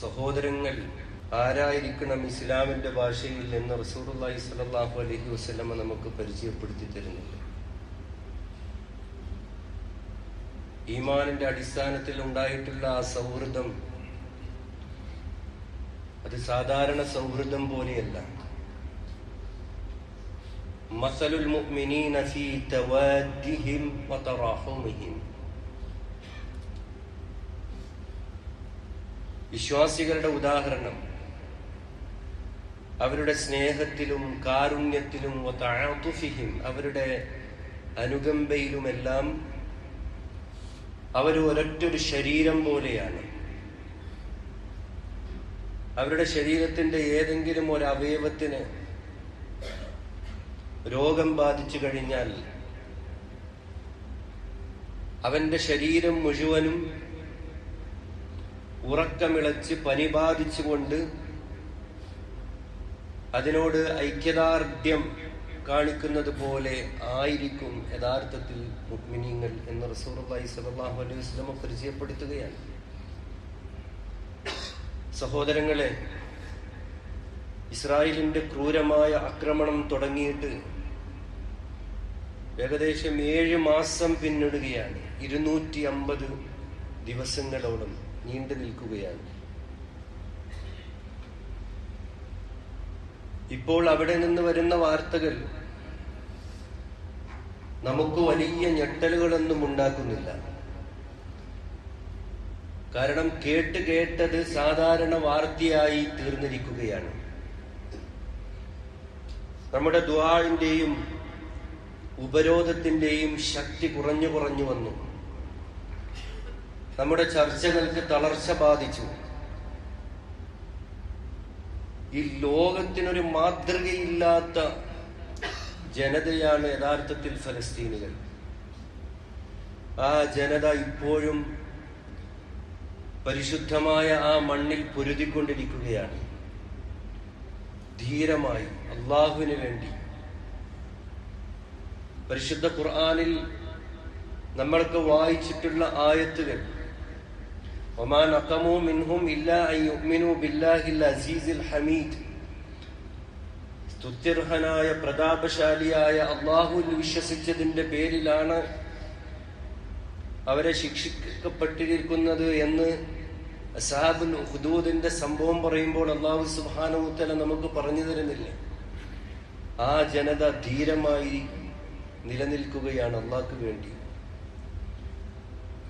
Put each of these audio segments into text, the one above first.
സഹോദരങ്ങൾ ആരായിരിക്കണം ഇസ്ലാമിന്റെ ഭാഷയിൽ എന്ന് റസൂർല്ലാഹി സ്വല്ലല്ലാഹു അലഹി വസ്ലമ നമുക്ക് പരിചയപ്പെടുത്തി തരുന്നുണ്ട്. ഈമാനിന്റെ അടിസ്ഥാനത്തിൽ ഉണ്ടായിട്ടുള്ള ആ സൗഹൃദം അത് സാധാരണ സൗഹൃദം പോലെയല്ല. മസലുൽ മുഅ്മിനീന ഫീ തവാദ്ദിഹിം വതറാഹുമിഹിം വിശ്വാസികളുടെ ഉദാഹരണം. അവരുടെ സ്നേഹത്തിലും കാരുണ്യത്തിലും താഴ്ത്തുഫിഹിം അവരുടെ അനുകമ്പയിലുമെല്ലാം അവർ ഒരൊറ്റൊരു ശരീരം പോലെയാണ്. അവരുടെ ശരീരത്തിന്റെ ഏതെങ്കിലും ഒരു അവയവത്തിന് രോഗം ബാധിച്ചു കഴിഞ്ഞാൽ അവന്റെ ശരീരം മുഴുവനും ഉറക്കമിളച്ച് പനി ബാധിച്ചുകൊണ്ട് അതിനോട് ഐക്യദാർഢ്യം കാണിക്കുന്നത് പോലെ ആയിരിക്കും യഥാർത്ഥത്തിൽ മുഗ്മിനിങ്ങൾ എന്ന് റസൂർബായി സലാഹു അലൈഹി വസ്ലമ പരിചയപ്പെടുത്തുകയാണ്. സഹോദരങ്ങളെ ഇസ്രായേലിന്റെ ക്രൂരമായ ആക്രമണം തുടങ്ങിയിട്ട് ഏകദേശം ഏഴ് മാസം പിന്നിടുകയാണ്. ഇരുന്നൂറ്റി അമ്പത് ദിവസങ്ങളോളം നീണ്ടു നിൽക്കുകയാണ് ഇപ്പോൾ അവിടെ നിന്ന് വരുന്ന വാർത്തകൾ നമുക്ക് വലിയ ഞെട്ടലുകളൊന്നും ഉണ്ടാക്കുന്നില്ല. കാരണം കേട്ട് കേട്ടത് സാധാരണ വാർത്തയായി തീർന്നിരിക്കുകയാണ്. നമ്മുടെ ദ്വാഴിന്റെയും ഉപരോധത്തിന്റെയും ശക്തി കുറഞ്ഞു കുറഞ്ഞു വന്നു. നമ്മുടെ ചർച്ചകൾക്ക് തളർച്ച ബാധിച്ചു. ഈ ലോകത്തിനൊരു മാതൃകയില്ലാത്ത ജനതയാണ് യഥാർത്ഥത്തിൽ ഫലസ്തീനുകൾ. ആ ജനത ഇപ്പോഴും പരിശുദ്ധമായ ആ മണ്ണിൽ പൊരുതിക്കൊണ്ടിരിക്കുകയാണ്. ധീരമായി അള്ളാഹുവിന് വേണ്ടി. പരിശുദ്ധ ഖുർആാനിൽ നമ്മൾക്ക് വായിച്ചിട്ടുള്ള ആയത്തുകൾ ഒമാ നഖമു منهم ഇല്ലാ അൻ يؤمنوا بالله العزيز ഹമീദ് സ്തുത്യർഹനായ പ്രതാപശാലിയായ അള്ളാഹുവിൽ വിശ്വസിച്ചതിന്റെ പേരിലാണ് അവരെ ശിക്ഷിക്കപ്പെട്ടിരിക്കുന്നത് എന്ന് അസാബുൽ ഹുദൂദിന്റെ സംഭവം പറയുമ്പോൾ അള്ളാഹു സുബാനവുത്തല നമുക്ക് പറഞ്ഞു തരുന്നില്ലേ? ആ ജനത ധീരമായി നിലനിൽക്കുകയാണ് അള്ളാഹ്ക്ക് വേണ്ടി.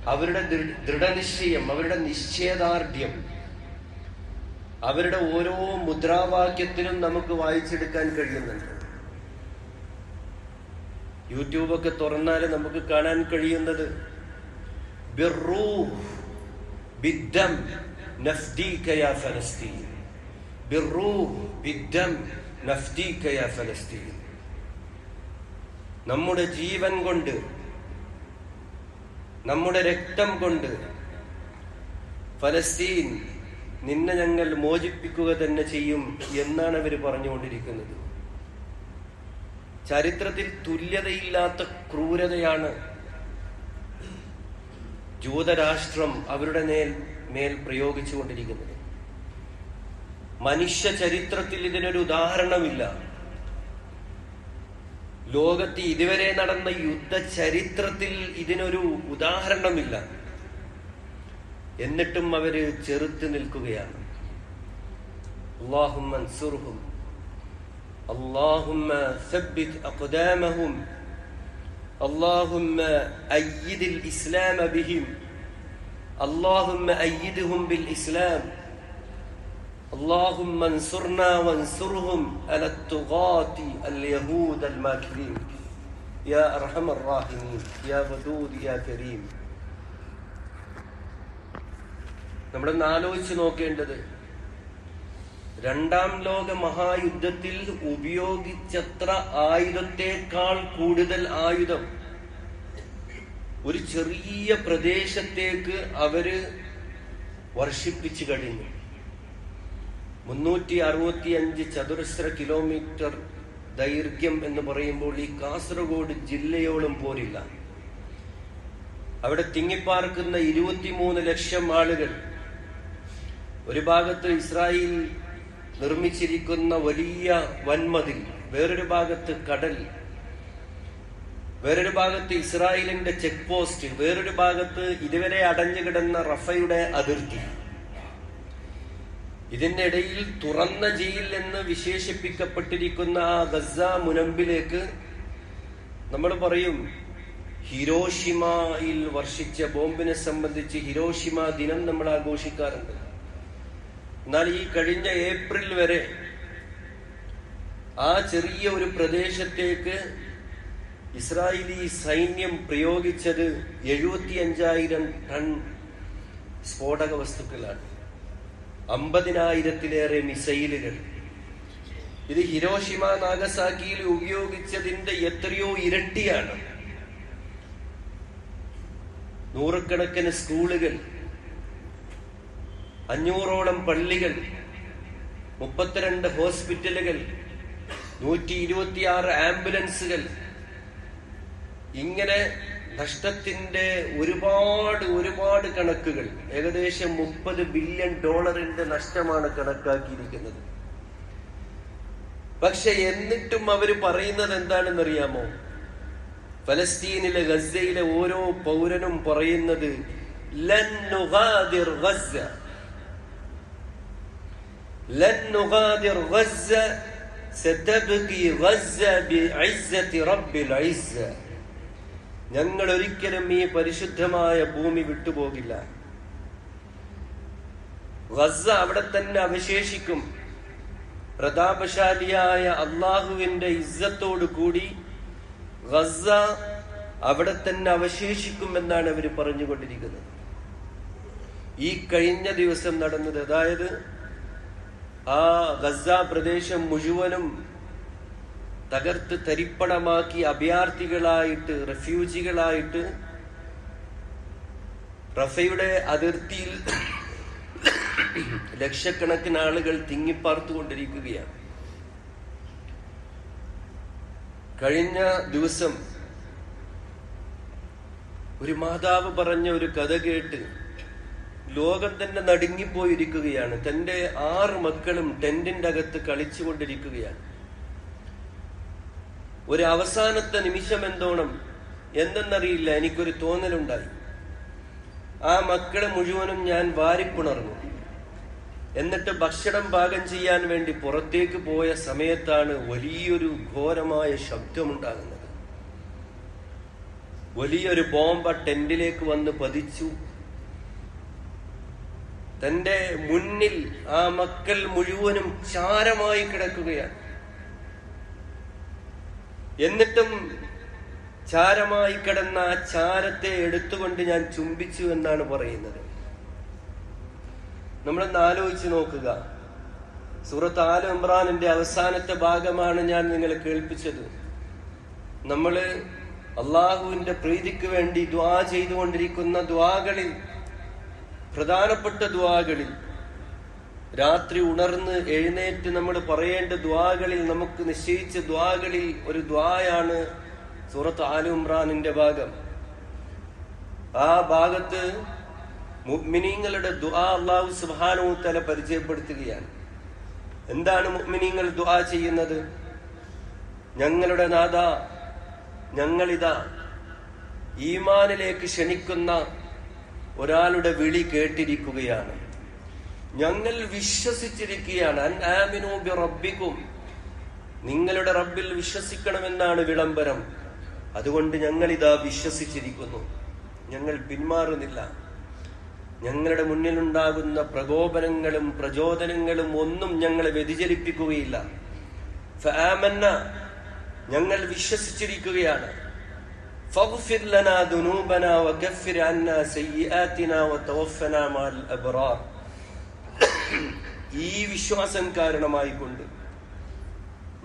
അവരുടെ ദൃഢനിശ്ചയം അവരുടെ നിശ്ചയദാർഢ്യം അവരുടെ ഓരോ മുദ്രാവാക്യത്തിനും നമുക്ക് വായിച്ചെടുക്കാൻ കഴിയുന്നുണ്ട്. യൂട്യൂബൊക്കെ തുറന്നാൽ നമുക്ക് കാണാൻ കഴിയുന്നത്. നമ്മുടെ ജീവൻ കൊണ്ട് നമ്മുടെ രക്തം കൊണ്ട് ഫലസ്തീൻ നിന്നെ ഞങ്ങൾ മോചിപ്പിക്കുക തന്നെ ചെയ്യും എന്നാണ് അവർ പറഞ്ഞുകൊണ്ടിരിക്കുന്നത്. ചരിത്രത്തിൽ തുല്യതയില്ലാത്ത ക്രൂരതയാണ് ജൂതരാഷ്ട്രം അവരുടെ മേൽ മേൽ പ്രയോഗിച്ചുകൊണ്ടിരിക്കുന്നത്. മനുഷ്യ ചരിത്രത്തിൽ ഇതിനൊരു ഉദാഹരണമില്ല. ലോകത്ത് ഇതുവരെ നടന്ന യുദ്ധ ചരിത്രത്തിൽ ഇതിനൊരു ഉദാഹരണമില്ല എന്നിട്ടും അവര് ചെറുത്ത് നിൽക്കുകയാണ് اللهم انصرهم اللهم ثبت أقدامهم اللهم أيد الإسلام بهم اللهم أيدهم بالإسلام اللهم انصرنا وانصرهم على الطغاة اليهود الماكرين يا أرحم الراحمين يا ودود يا كريم നമ്മളൊന്ന് ആലോചിച്ച് നോക്കേണ്ടത് രണ്ടാം ലോക മഹായുദ്ധത്തിൽ ഉപയോഗിച്ചത്ര ആയുധത്തെക്കാൾ കൂടുതൽ ആയുധം ഒരു ചെറിയ പ്രദേശത്തേക്ക് അവര് വർഷിപ്പിച്ചു കഴിഞ്ഞു മുന്നൂറ്റി അറുപത്തി അഞ്ച് ചതുരശ്ര കിലോമീറ്റർ ദൈർഘ്യം എന്ന് പറയുമ്പോൾ ഈ കാസർഗോഡ് ജില്ലയോളം പോരില്ല. അവിടെ തിങ്ങിപ്പാർക്കുന്ന ഇരുപത്തിമൂന്ന് ലക്ഷം ആളുകൾ ഒരു ഭാഗത്ത് ഇസ്രായേൽ നിർമ്മിച്ചിരിക്കുന്ന വലിയ വൻമതിൽ വേറൊരു ഭാഗത്ത് കടൽ വേറൊരു ഭാഗത്ത് ഇസ്രായേലിന്റെ ചെക്ക് പോസ്റ്റ് വേറൊരു ഭാഗത്ത് ഇതുവരെ അടഞ്ഞു കിടന്ന റഫയുടെ അതിർത്തി. ഇതിന്റെ ഇടയിൽ തുറന്ന ജയിൽ എന്ന് വിശേഷിപ്പിക്കപ്പെട്ടിരിക്കുന്ന ആ ഗസ മുനമ്പിലേക്ക് നമ്മൾ പറയും ഹിരോഷിമയിൽ വർഷിച്ച ബോംബിനെ സംബന്ധിച്ച് ഹിരോഷിമ ദിനം നമ്മൾ ആഘോഷിക്കാറുണ്ട്. എന്നാൽ ഈ കഴിഞ്ഞ ഏപ്രിൽ വരെ ആ ചെറിയ ഒരു പ്രദേശത്തേക്ക് ഇസ്രായേലി സൈന്യം പ്രയോഗിച്ചത് എഴുപത്തി അഞ്ചായിരം ടൺ സ്ഫോടക വസ്തുക്കളാണ്. അമ്പതിനായിരത്തിലേറെ മിസൈലുകൾ. ഇത് ഹിരോഷിമ നാഗസാക്കിയിൽ ഉപയോഗിച്ചതിന്റെ എത്രയോ ഇരട്ടിയാണ്. നൂറുകണക്കിന് സ്കൂളുകൾ അഞ്ഞൂറോളം പള്ളികൾ മുപ്പത്തിരണ്ട് ഹോസ്പിറ്റലുകൾ നൂറ്റി ഇരുപത്തിയാറ് ആംബുലൻസുകൾ. ഇങ്ങനെ നഷ്ടത്തിന്റെ ഒരുപാട് ഒരുപാട് കണക്കുകൾ ഏകദേശം മുപ്പത് ബില്യൺ ഡോളറിന്റെ നഷ്ടമാണ് കണക്കാക്കിയിരിക്കുന്നത് പക്ഷെ എന്നിട്ടും അവർ പറയുന്നത് എന്താണെന്നറിയാമോ ഫലസ്തീനിലെ ഗസയിലെ ഓരോ പൗരനും പറയുന്നത് ലൻ നുഗാദിർ ഗസ ലൻ നുഗാദിർ ഗസ ستبقي غزة بعزة رب العزة ഞങ്ങൾ ഒരിക്കലും ഈ പരിശുദ്ധമായ ഭൂമി വിട്ടുപോകില്ല. ഗസ അവിടെ തന്നെ അവശേഷിക്കും. പ്രതാപശാലിയായ അള്ളാഹുവിന്റെ ഇസ്സത്തോടു കൂടി ഗസ അവിടെ തന്നെ അവശേഷിക്കും എന്നാണ് അവർ പറഞ്ഞുകൊണ്ടിരിക്കുന്നത്. ഈ കഴിഞ്ഞ ദിവസം നടന്നത് അതായത് ആ ഗസ പ്രദേശം മുഴുവനും തകർത്ത് തരിപ്പണമാക്കി അഭയാർത്ഥികളായിട്ട് റെഫ്യൂജികളായിട്ട് റഫയുടെ അതിർത്തിയിൽ ലക്ഷക്കണക്കിന് ആളുകൾ തിങ്ങിപ്പാർത്തുകൊണ്ടിരിക്കുകയാണ്. കഴിഞ്ഞ ദിവസം ഒരു മാതാവ് പറഞ്ഞ ഒരു കഥ കേട്ട് ലോകം തന്നെ നടുങ്ങിപ്പോയിരിക്കുകയാണ്. തന്റെ ആറ് മക്കളും ടെന്റിന്റെ അകത്ത് കളിച്ചുകൊണ്ടിരിക്കുകയാണ്. ഒരു അവസാനത്തെ നിമിഷം എന്തോണം എന്തെന്നറിയില്ല എനിക്കൊരു തോന്നലുണ്ടായി. ആ മക്കളെ മുഴുവനും ഞാൻ വാരിപ്പുണർന്നു. എന്നിട്ട് ഭക്ഷണം പാകം ചെയ്യാൻ വേണ്ടി പുറത്തേക്ക് പോയ സമയത്താണ് വലിയൊരു ഘോരമായ ശബ്ദമുണ്ടാകുന്നത്. വലിയൊരു ബോംബ ടെന്റിലേക്ക് വന്ന് പതിച്ചു. തന്റെ മുന്നിൽ ആ മക്കൾ മുഴുവനും ചാരമായി കിടക്കുകയാണ്. എന്നിട്ടും ചാരമായി കിടന്ന ആ ചാരത്തെ എടുത്തുകൊണ്ട് ഞാൻ ചുംബിച്ചു എന്നാണ് പറയുന്നത്. നമ്മളൊന്ന് ആലോചിച്ച് നോക്കുക. സൂറത്ത് ആല ഇമ്രാനിന്റെ അവസാനത്തെ ഭാഗമാണ് ഞാൻ നിങ്ങളെ കേൾപ്പിച്ചത്. നമ്മൾ അള്ളാഹുവിന്റെ പ്രീതിക്ക് വേണ്ടി ദ്വാ ചെയ്തുകൊണ്ടിരിക്കുന്ന ദ്വാകളിൽ പ്രധാനപ്പെട്ട ദ്വാകളിൽ രാത്രി ഉണർന്ന് എഴുന്നേറ്റ് നമ്മൾ പറയേണ്ട ദ്വാകളിൽ നമുക്ക് നിശ്ചയിച്ച ദ്വാകളിൽ ഒരു ദ്വായാണ് സൂറത്ത് ആലു ഇമ്രാനിന്റെ ഭാഗം. ആ ഭാഗത്ത് മുഅ്മിനീങ്ങളുടെ ദ്വാ അള്ളാഹു സുബ്ഹാനഹു തല പരിചയപ്പെടുത്തുകയാണ്. എന്താണ് മുഅ്മിനീങ്ങൾ ദ്വാ ചെയ്യുന്നത്? ഞങ്ങളുടെ നാഥ ഞങ്ങളിതാ ഈമാനിലേക്ക് ക്ഷണിക്കുന്ന ഒരാളുടെ വിളി കേട്ടിരിക്കുകയാണ്. ഞങ്ങൾ വിശ്വസിച്ചിരിക്കുകയാണ്. റബ്ബിക്കും നിങ്ങളുടെ റബ്ബിൽ വിശ്വസിക്കണമെന്നാണ് വിളംബരം. അതുകൊണ്ട് ഞങ്ങൾ ഇതാ വിശ്വസിച്ചിരിക്കുന്നു. ഞങ്ങൾ പിന്മാറുന്നില്ല. ഞങ്ങളുടെ മുന്നിലുണ്ടാകുന്ന പ്രകോപനങ്ങളും പ്രചോദനങ്ങളും ഒന്നും ഞങ്ങളെ വ്യതിചലിപ്പിക്കുകയില്ല. ഫാമന്ന ഞങ്ങൾ വിശ്വസിച്ചിരിക്കുകയാണ്. ഫഗ്ഫിർ ലനാ ദുനൂബന വഗഫിർ അന്ന സയ്യിആതിന വതവഫന മാൽ അബ്റാർ. ഈ വിശ്വാസം കാരണമായിക്കൊണ്ട്.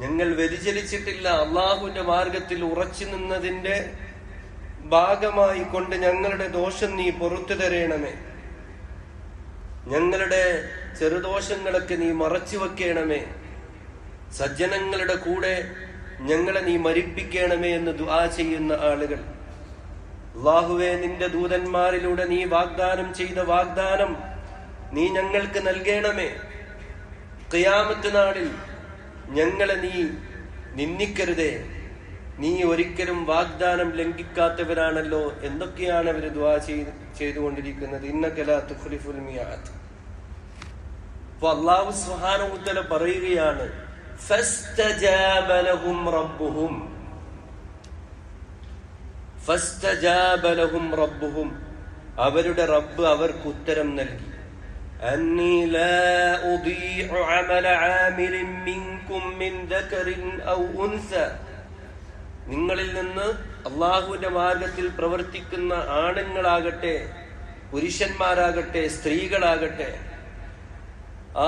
ഞങ്ങൾ വ്യതിചലിച്ചിട്ടില്ല. അള്ളാഹുവിന്റെ മാർഗത്തിൽ ഉറച്ചു നിന്നതിന്റെ ഭാഗമായി കൊണ്ട് ഞങ്ങളുടെ ദോഷം നീ പുറത്തു തരേണമേ. ഞങ്ങളുടെ ചെറുദോഷങ്ങളൊക്കെ നീ മറച്ചു വെക്കണമേ. സജ്ജനങ്ങളുടെ കൂടെ ഞങ്ങളെ നീ മരിപ്പിക്കണമേ എന്ന് ദുആ ചെയ്യുന്ന ആളുകൾ. അള്ളാഹുവെ നിന്റെ ദൂതന്മാരിലൂടെ നീ വാഗ്ദാനം ചെയ്ത വാഗ്ദാനം നീ ഞങ്ങൾക്ക് നൽകണമേ. ഖിയാമത്ത് നാളിൽ ഞങ്ങളെ നീ നിന്ദിക്കരുതേ. നീ ഒരിക്കലും വാഗ്ദാനം ലംഘിക്കാത്തവരാണല്ലോ എന്തൊക്കെയാണ് അവർ ദ്വാ ചെയ്ത് ചെയ്തുകൊണ്ടിരിക്കുന്നത്. ഇന്നകല തുഖ്ലിഫുൽ മിയാത്ത് അപ്പൊ അള്ളാഹു സുഹാനുത്തല പറയുകയാണ് അവരുടെ റബ്ബ് അവർക്ക് ഉത്തരം നൽകി. أني لا أضيع عمل عامل منكم من ذكر أو أنثى നിങ്ങളിൽ നിന്ന് അള്ളാഹുവിന്റെ മാർഗത്തിൽ പ്രവർത്തിക്കുന്ന ആണുങ്ങളാകട്ടെ പുരുഷന്മാരാകട്ടെ സ്ത്രീകളാകട്ടെ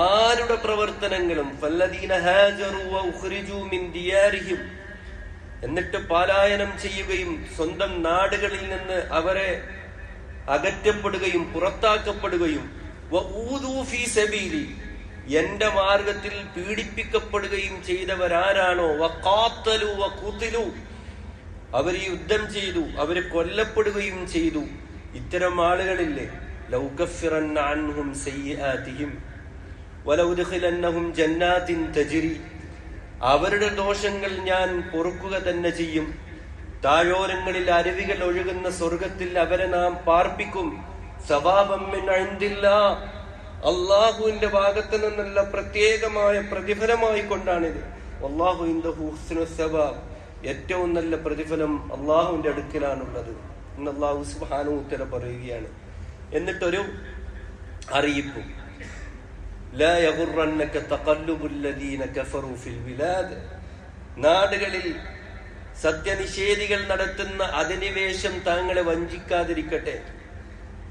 ആരുടെ പ്രവർത്തനങ്ങളും ഫല്ലദീന ഹാജറു വ ഉഖ്രിജു മിൻ ദിയാരിഹിം എന്നിട്ട് പാലായനം ചെയ്യുകയും സ്വന്തം നാടുകളിൽ നിന്ന് അവരെ അകറ്റപ്പെടുകയും പുറത്താക്കപ്പെടുകയും വ ഊദൂ ഫീ സബീലി എന്റെ മാർഗത്തിൽ പീഡിപ്പിക്കപ്പെടുകയും ചെയ്തവരാരാണോ? വക്കാത്തലു വഖുതിലു. അവർ യുദ്ധം ചെയ്തു അവർ കൊല്ലപ്പെടുകയും ചെയ്തു. ഇത്തരം ആളുകളില്ലേ? ലൗകഫിറന്ന അൻഹും സയ്യിആതിഹിം. വലൗദ്ഖിലന്നഹും ജന്നാത്തിൻ തജ്രി. അവരുടെ ദോഷങ്ങൾ ഞാൻ പൊറുക്കുക തന്നെ ചെയ്യും. താഴോരങ്ങളിൽ അരുവികൾ ഒഴുകുന്ന സ്വർഗത്തിൽ അവരെ നാം പാർപ്പിക്കും. അള്ളാഹുവിന്റെ ഭാഗത്ത് നിന്നുള്ള പ്രത്യേകമായ പ്രതിഫലമായി കൊണ്ടാണിത്. അള്ളാഹുവിന്റെ ഏറ്റവും നല്ല പ്രതിഫലം അള്ളാഹുവിന്റെ അടുക്കലാണുള്ളത്. എന്ന് അള്ളാഹു സുബാനു ഉത്തര പറയുകയാണ്. എന്നിട്ടൊരു അറിയിപ്പും. നാടുകളിൽ സത്യനിഷേധികൾ നടത്തുന്ന അധിനിവേശം താങ്കളെ വഞ്ചിക്കാതിരിക്കട്ടെ.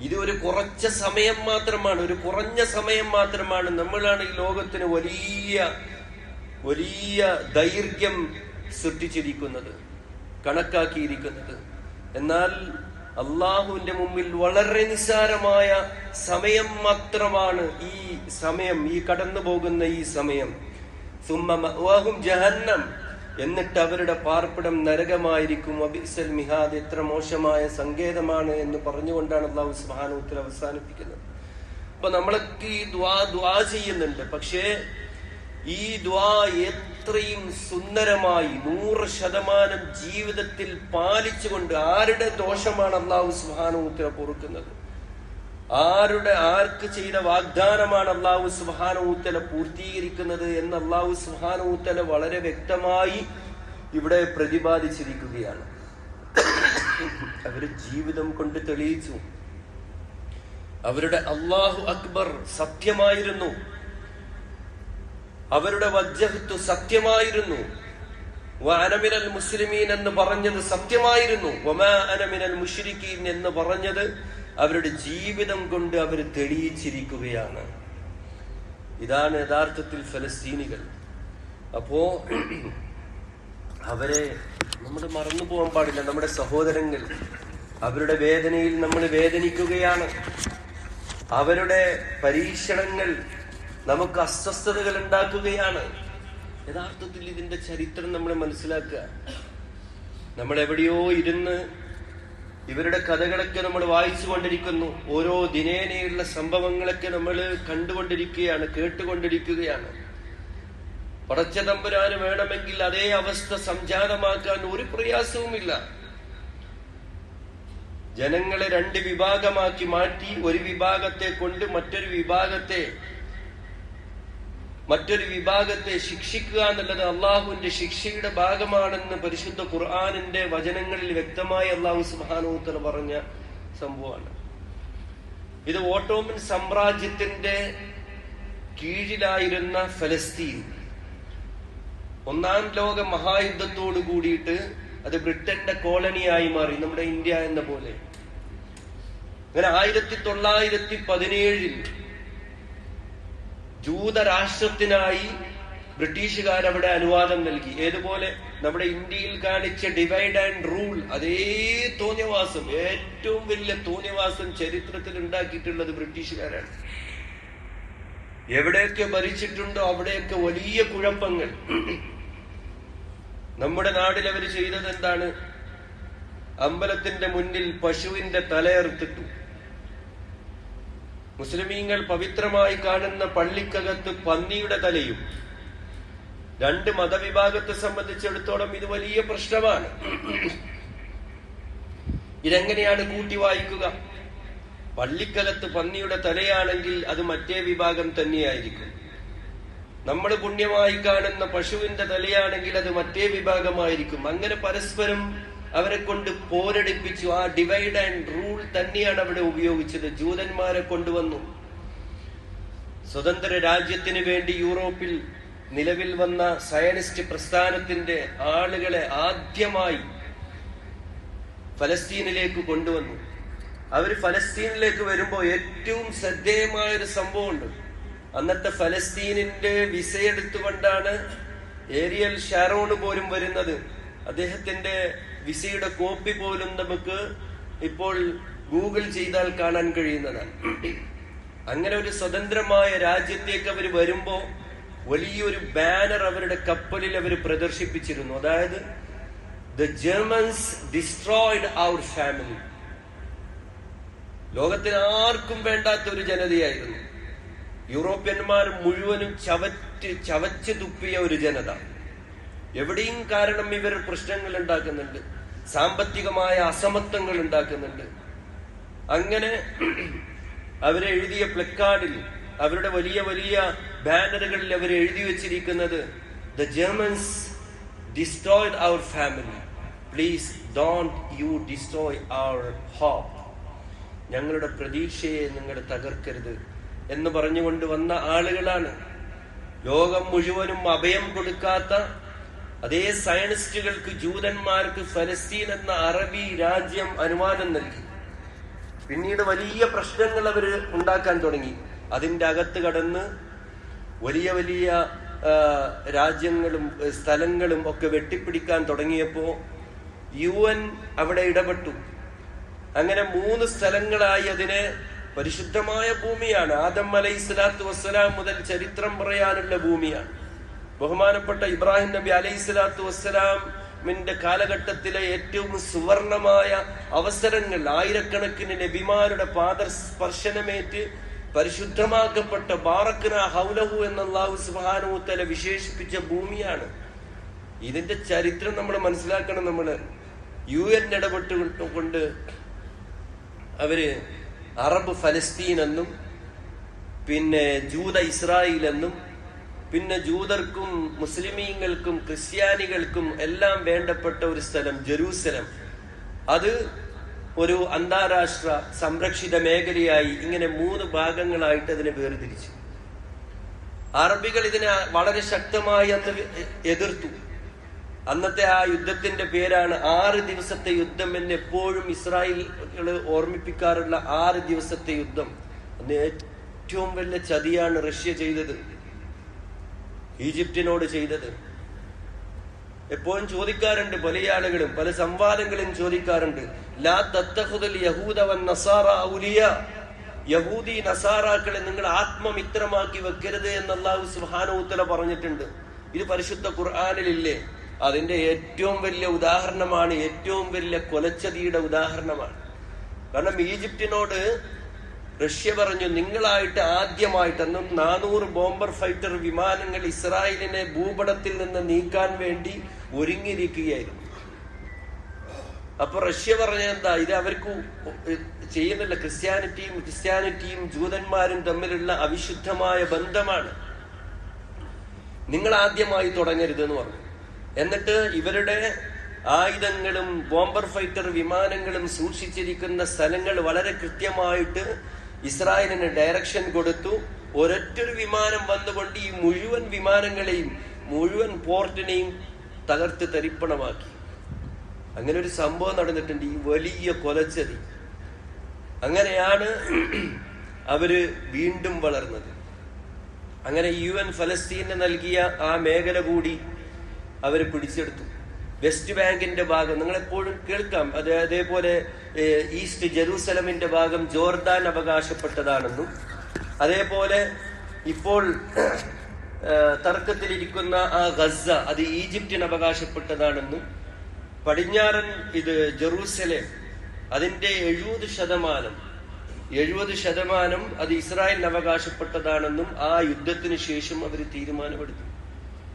ഇത് ഒരു കുറച്ച സമയം മാത്രമാണ് ഒരു കുറഞ്ഞ സമയം മാത്രമാണ്. നമ്മളാണ് ഈ ലോകത്തിന് വലിയ വലിയ ദൈർഘ്യം സൃഷ്ടിച്ചിരിക്കുന്നത് കണക്കാക്കിയിരിക്കുന്നത്. എന്നാൽ അള്ളാഹുവിന്റെ മുമ്പിൽ വളരെ നിസ്സാരമായ സമയം മാത്രമാണ് ഈ സമയം ഈ കടന്നു പോകുന്ന ഈ സമയം. സുമ്മ ജഹന്നം. എന്നിട്ട് അവരുടെ പാർപ്പിടം നരകമായിരിക്കും. അബിസൽ മിഹാദ് എത്ര മോശമായ സങ്കേതമാണ് എന്ന് പറഞ്ഞുകൊണ്ടാണ് അള്ളാഹു സുബാനുത്തിൽ അവസാനിപ്പിക്കുന്നത്. അപ്പൊ നമ്മളൊക്കെ ഈ ദ്വാ ദ്വാ ചെയ്യുന്നുണ്ട്. പക്ഷേ ഈ ദ്വാ എത്രയും സുന്ദരമായി നൂറ് ശതമാനം ജീവിതത്തിൽ പാലിച്ചുകൊണ്ട് ആരുടെ ദോഷമാണ് അള്ളാഹു സുബാനുത്തര പൊറുക്കുന്നത്? ആരുടെ ആർക്ക് ചെയ്ത വാഗ്ദാനമാണ് അള്ളാഹു സുഹാനൂത്തല പൂർത്തീകരിക്കുന്നത് എന്ന് അള്ളാഹു സുഹാനൂത്തല വളരെ വ്യക്തമായി ഇവിടെ പ്രതിപാദിച്ചിരിക്കുകയാണ്. അവർ ജീവിതം കൊണ്ട് തെളിയിച്ചു. അവരുടെ അള്ളാഹു അക്ബർ സത്യമായിരുന്നു. അവരുടെ വജ്ജഹത്ത് സത്യമായിരുന്നു. അനമിനൽ മുസ്ലിമീൻ എന്ന് പറഞ്ഞത് സത്യമായിരുന്നു. ഒമാ അനമിനൽ മുഷിരിക്കീൻ എന്ന് പറഞ്ഞത് അവരുടെ ജീവിതം കൊണ്ട് അവർ തെളിയിച്ചിരിക്കുകയാണ്. ഇതാണ് യഥാർത്ഥത്തിൽ ഫലസ്തീനികൾ. അപ്പോ അവരെ നമ്മൾ മറന്നു പോകാൻ പാടില്ല. നമ്മുടെ സഹോദരങ്ങൾ അവരുടെ വേദനയിൽ നമ്മൾ വേദനിക്കുകയാണ്. അവരുടെ പരീക്ഷണങ്ങൾ നമുക്ക് അസ്വസ്ഥതകൾ ഉണ്ടാക്കുകയാണ്. യഥാർത്ഥത്തിൽ ഇതിന്റെ ചരിത്രം നമ്മൾ മനസ്സിലാക്കുക. നമ്മൾ എവിടെയോ ഇരുന്ന് ഇവരുടെ കഥകളൊക്കെ നമ്മൾ വായിച്ചു കൊണ്ടിരിക്കുന്നു ഓരോ ദിനേനയുള്ള സംഭവങ്ങളൊക്കെ നമ്മൾ കണ്ടുകൊണ്ടിരിക്കുകയാണ് കേട്ടുകൊണ്ടിരിക്കുകയാണ്. പടച്ച തമ്പുരാന് വേണമെങ്കിൽ അതേ അവസ്ഥ സംജാതമാക്കാൻ ഒരു പ്രയാസവുമില്ല. ജനങ്ങളെ രണ്ട് വിഭാഗമാക്കി മാറ്റി ഒരു വിഭാഗത്തെ കൊണ്ട് മറ്റൊരു വിഭാഗത്തെ മറ്റൊരു വിഭാഗത്തെ ശിക്ഷിക്കുക എന്നുള്ളത് അള്ളാഹുവിന്റെ ശിക്ഷയുടെ ഭാഗമാണെന്ന് പരിശുദ്ധ ഖുർആാനിന്റെ വചനങ്ങളിൽ വ്യക്തമായി അള്ളാഹു സുബാനോത്തല പറഞ്ഞ സംഭവമാണ്. ഇത് ഓട്ടോമൻ സാമ്രാജ്യത്തിന്റെ കീഴിലായിരുന്ന ഫലസ്തീൻ. ഒന്നാം ലോക മഹായുദ്ധത്തോട് കൂടിയിട്ട് അത് ബ്രിട്ടന്റെ കോളനിയായി മാറി നമ്മുടെ ഇന്ത്യ എന്ന പോലെ. അങ്ങനെ ആയിരത്തി തൊള്ളായിരത്തി പതിനേഴിൽ ജൂതരാഷ്ട്രത്തിനായി ബ്രിട്ടീഷുകാർ അവിടെ അനുവാദം നൽകി. ഏതുപോലെ നമ്മുടെ ഇന്ത്യയിൽ കാണിച്ച ഡിവൈഡ് ആൻഡ് റൂൾ അതേ തോന്നിയവാസം ഏറ്റവും വലിയ തോന്നിയവാസം ചരിത്രത്തിൽ ഉണ്ടാക്കിയിട്ടുള്ളത് ബ്രിട്ടീഷുകാരാണ്. എവിടെയൊക്കെ ഭരിച്ചിട്ടുണ്ടോ അവിടെയൊക്കെ വലിയ കുഴപ്പങ്ങൾ. നമ്മുടെ നാടിൽ അവർ ചെയ്തത് എന്താണ്? അമ്പലത്തിന്റെ മുന്നിൽ പശുവിന്റെ തലയറുത്തിട്ടു. മുസ്ലിമീങ്ങൾ പവിത്രമായി കാണുന്ന പള്ളിക്കകത്ത് പന്നിയുടെ തലയും രണ്ട് മതവിഭാഗത്തെ സംബന്ധിച്ചിടത്തോളം ഇത് വലിയ പ്രശ്നമാണ്. ഇതെങ്ങനെയാണ് കൂട്ടി വായിക്കുക? പള്ളിക്കകത്ത് പന്നിയുടെ തലയാണെങ്കിൽ അത് മറ്റേ വിഭാഗം തന്നെയായിരിക്കും. നമ്മൾ പുണ്യമായി കാണുന്ന പശുവിന്റെ തലയാണെങ്കിൽ അത് മറ്റേ വിഭാഗമായിരിക്കും. അങ്ങനെ പരസ്പരം അവരെ കൊണ്ട് പോരടിപ്പിച്ചു. ആ ഡിവൈഡ് ആൻഡ് റൂൾ തന്നെയാണ് അവിടെ ഉപയോഗിച്ചത്. ജൂതന്മാരെ കൊണ്ടുവന്നു. സ്വതന്ത്ര രാജ്യത്തിന് വേണ്ടി യൂറോപ്പിൽ നിലവിൽ വന്ന സയനിസ്റ്റ് പ്രസ്ഥാനത്തിന്റെ ആളുകളെ ആദ്യമായി ഫലസ്തീനിലേക്ക് കൊണ്ടുവന്നു. അവർ ഫലസ്തീനിലേക്ക് വരുമ്പോൾ ഏറ്റവും ശ്രദ്ധേയമായ ഒരു സംഭവമുണ്ട്. അന്നത്തെ ഫലസ്തീനിന്റെ വിസയെടുത്തുകൊണ്ടാണ് ഏരിയൽ ഷാറോണ് പോലും വരുന്നത്. അദ്ദേഹത്തിന്റെ വിസയുടെ കോപ്പി പോലും നമുക്ക് ഇപ്പോൾ ഗൂഗിൾ ചെയ്താൽ കാണാൻ കഴിയുന്നതാണ്. അങ്ങനെ ഒരു സ്വതന്ത്രമായ രാജ്യത്തേക്ക് അവർ വരുമ്പോ വലിയൊരു ബാനർ അവരുടെ കപ്പലിൽ അവർ പ്രദർശിപ്പിച്ചിരുന്നു. അതായത് the Germans destroyed our family ലോകത്തിന് ആർക്കും വേണ്ടാത്ത ഒരു ജനതയായിരുന്നു. യൂറോപ്യന്മാർ മുഴുവനും ചവറ്റ് ചവച്ച് തുപ്പിയ ഒരു ജനത. എവിടെയും കാരണം ഇവർ പ്രശ്നങ്ങൾ ഉണ്ടാക്കുന്നുണ്ട്. സാമ്പത്തികമായ അസമത്വങ്ങൾ ഉണ്ടാക്കുന്നുണ്ട്. അങ്ങനെ അവരെ എഴുതിയ പ്ലക്കാർഡിൽ അവരുടെ വലിയ വലിയ ബാനറുകളിൽ അവർ എഴുതി വെച്ചിരിക്കുന്നത് the Germans destroyed our family please don't you destroy our hope ഞങ്ങളുടെ പ്രതീക്ഷയെ നിങ്ങൾ തകർക്കരുത് എന്ന് പറഞ്ഞുകൊണ്ട് വന്ന ആളുകളാണ്. ലോകം മുഴുവനും അഭയം കൊടുക്കാത്ത അതേ സയനിസ്റ്റുകൾക്ക് ജൂതന്മാർക്ക് ഫലസ്തീൻ എന്ന അറബി രാജ്യം അനുവാദം നൽകി. പിന്നീട് വലിയ പ്രശ്നങ്ങൾ അവർ ഉണ്ടാക്കാൻ തുടങ്ങി. അതിന്റെ അകത്ത് കടന്ന് വലിയ വലിയ രാജ്യങ്ങളും സ്ഥലങ്ങളും ഒക്കെ വെട്ടിപ്പിടിക്കാൻ തുടങ്ങിയപ്പോ യു എൻ അവിടെ ഇടപെട്ടു. അങ്ങനെ മൂന്ന് സ്ഥലങ്ങളായി അതിനെ പരിശുദ്ധമായ ഭൂമിയാണ്. ആദം അലൈഹി സ്വലാത്തു വസ്സലാം മുതൽ ചരിത്രം പറയാനുള്ള ഭൂമിയാണ്. ബഹുമാനപ്പെട്ട ഇബ്രാഹിം നബി അലൈഹി സ്വലാത്തു വസ്സലാമിന്റെ കാലഘട്ടത്തിലെ ഏറ്റവും സുവർണമായ അവസരങ്ങൾ ആയിരക്കണക്കിന് നബിമാരുടെ പാദസ്പർശനമേറ്റ് പരിശുദ്ധമാക്കപ്പെട്ട ബാറക്കന ഹൗലഹു എന്ന അള്ളാഹു സുബാനുത്തല വിശേഷിപ്പിച്ച ഭൂമിയാണ്. ഇതിന്റെ ചരിത്രം നമ്മൾ മനസ്സിലാക്കണം നമ്മൾ യു എൻ ഇടപെട്ടുകൊണ്ട് അവർ അറബ് ഫലസ്തീൻ എന്നും പിന്നെ ജൂത ഇസ്രായേൽ എന്നും പിന്നെ ജൂതർക്കും മുസ്ലിമീങ്ങൾക്കും ക്രിസ്ത്യാനികൾക്കും എല്ലാം വേണ്ടപ്പെട്ട ഒരു സ്ഥലം ജെറൂസലം. അത് ഒരു അന്താരാഷ്ട്ര സംരക്ഷിത മേഖലയായി ഇങ്ങനെ മൂന്ന് ഭാഗങ്ങളായിട്ട് അതിനെ വേർതിരിച്ചു. അറബികൾ ഇതിനെ വളരെ ശക്തമായി അന്ന് എതിർത്തു. അന്നത്തെ ആ യുദ്ധത്തിന്റെ പേരാണ് ആറ് ദിവസത്തെ യുദ്ധം എന്ന് എപ്പോഴും ഇസ്രായേൽ ഓർമ്മിപ്പിക്കാറുള്ള ആറ് ദിവസത്തെ യുദ്ധം. അന്ന് ഏറ്റവും വലിയ ചതിയാണ് റഷ്യ ചെയ്തത്. ഈജിപ്തിനോട് ചെയ്തത്. എപ്പോഴും ചോദിക്കാറുണ്ട് പല ആളുകളും പല സംവാദങ്ങളും ചോദിക്കാറുണ്ട്. ലാ തത്തഹുദൽ യഹൂദ വൻ നസാറ ഔലിയ. യഹൂദി നസാറാക്കളെ നിങ്ങൾ ആത്മമിത്രമാക്കി വെക്കരുത് എന്ന് അള്ളാഹു സുഹാനോത്തല പറഞ്ഞിട്ടുണ്ട്. ഇത് പരിശുദ്ധ ഖുർആാനിലില്ലേ? അതിന്റെ ഏറ്റവും വലിയ ഉദാഹരണമാണ് ഏറ്റവും വലിയ കൊലച്ചതിയുടെ ഉദാഹരണമാണ്. കാരണം ഈജിപ്തിനോട് റഷ്യ പറഞ്ഞു നിങ്ങളായിട്ട് ആദ്യമായിട്ട് അന്നും നാനൂറ് ബോംബർ ഫൈറ്റർ വിമാനങ്ങൾ ഇസ്രായേലിനെ ഭൂപടത്തിൽ നിന്ന് നീക്കാൻ വേണ്ടി ഒരുങ്ങിയിരിക്കുകയായിരുന്നു. അപ്പൊ റഷ്യ പറഞ്ഞ എന്താ? ഇത് അവർക്ക് ചെയ്യുന്നില്ല. ക്രിസ്ത്യാനിറ്റിയും ക്രിസ്ത്യാനിറ്റിയും ജൂതന്മാരും തമ്മിലുള്ള അവിശുദ്ധമായ ബന്ധമാണ്. നിങ്ങൾ ആദ്യമായി തുടങ്ങരുത് എന്ന് പറഞ്ഞു. എന്നിട്ട് ഇവരുടെ ആയുധങ്ങളും ബോംബർ ഫൈറ്റർ വിമാനങ്ങളും സൂക്ഷിച്ചിരിക്കുന്ന സ്ഥലങ്ങൾ വളരെ കൃത്യമായിട്ട് ഇസ്രായേലിന് ഡയറക്ഷൻ കൊടുത്തു. ഒരൊറ്റൊരു വിമാനം വന്നുകൊണ്ട് ഈ മുഴുവൻ വിമാനങ്ങളെയും മുഴുവൻ പോർട്ടിനെയും തകർത്ത് തരിപ്പണമാക്കി. അങ്ങനെ ഒരു സംഭവം നടന്നിട്ടുണ്ട്. ഈ വലിയ കൊലച്ചതി. അങ്ങനെയാണ് അവർ വീണ്ടും വളർന്നത്. അങ്ങനെ യു എൻ ഫലസ്തീന് നൽകിയ ആ മേഖല കൂടി അവർ പിടിച്ചെടുത്തു. വെസ്റ്റ് ബാങ്കിന്റെ ഭാഗം നിങ്ങൾ എപ്പോഴും കേൾക്കാം. അത് അതേപോലെ ഈസ്റ്റ് ജെറൂസലമിന്റെ ഭാഗം ജോർദാൻ അവകാശപ്പെട്ടതാണെന്നും അതേപോലെ ഇപ്പോൾ തർക്കത്തിലിരിക്കുന്ന ആ ഗസ അത് ഈജിപ്തിന് അവകാശപ്പെട്ടതാണെന്നും പടിഞ്ഞാറൻ ഇത് ജെറൂസലേം അതിന്റെ എഴുപത് ശതമാനം എഴുപത് ശതമാനം അത് ഇസ്രായേലിന് അവകാശപ്പെട്ടതാണെന്നും ആ യുദ്ധത്തിന് ശേഷം അവർ തീരുമാനമെടുത്തു.